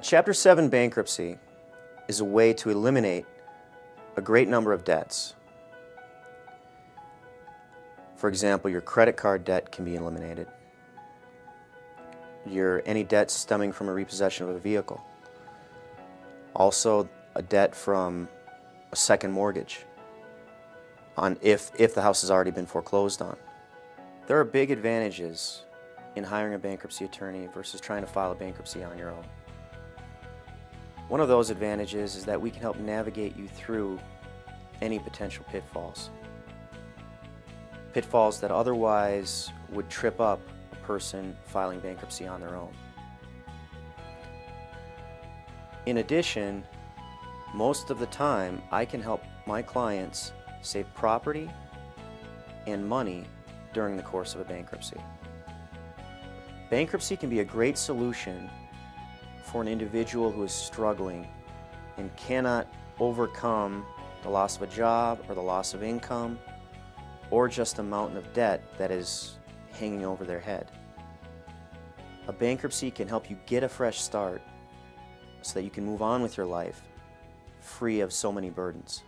A Chapter 7 bankruptcy is a way to eliminate a great number of debts. For example, your credit card debt can be eliminated. Your, any debt stemming from a repossession of a vehicle. Also, a debt from a second mortgage on if, if the house has already been foreclosed on. There are big advantages in hiring a bankruptcy attorney versus trying to file a bankruptcy on your own. One of those advantages is that we can help navigate you through any potential pitfalls. Pitfalls that otherwise would trip up a person filing bankruptcy on their own. In addition, most of the time I can help my clients save property and money during the course of a bankruptcy. Bankruptcy can be a great solution for an individual who is struggling and cannot overcome the loss of a job or the loss of income or just a mountain of debt that is hanging over their head. A bankruptcy can help you get a fresh start so that you can move on with your life free of so many burdens.